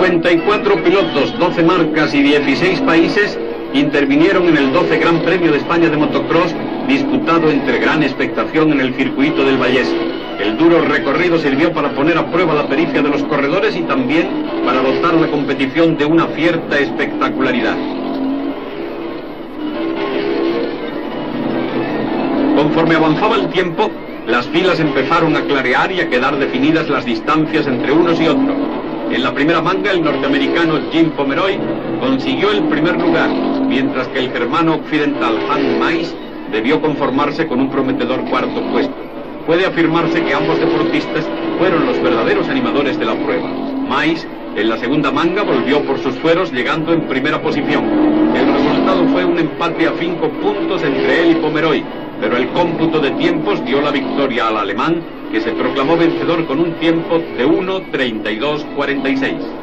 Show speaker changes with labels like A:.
A: 54 pilotos, 12 marcas y 16 países intervinieron en el 12 Gran Premio de España de Motocross disputado entre gran expectación en el circuito del Vallés. El duro recorrido sirvió para poner a prueba la pericia de los corredores y también para dotar la competición de una cierta espectacularidad. Conforme avanzaba el tiempo, las filas empezaron a clarear y a quedar definidas las distancias entre unos y otros. En la primera manga, el norteamericano Jim Pomeroy consiguió el primer lugar, mientras que el germano occidental Hank Mais debió conformarse con un prometedor cuarto puesto. Puede afirmarse que ambos deportistas fueron los verdaderos animadores de la prueba. Mais, en la segunda manga, volvió por sus fueros llegando en primera posición. El resultado fue un empate a cinco puntos entre él y Pomeroy, pero el cómputo de tiempos dio la victoria al alemán, que se proclamó vencedor con un tiempo de 1.32.46.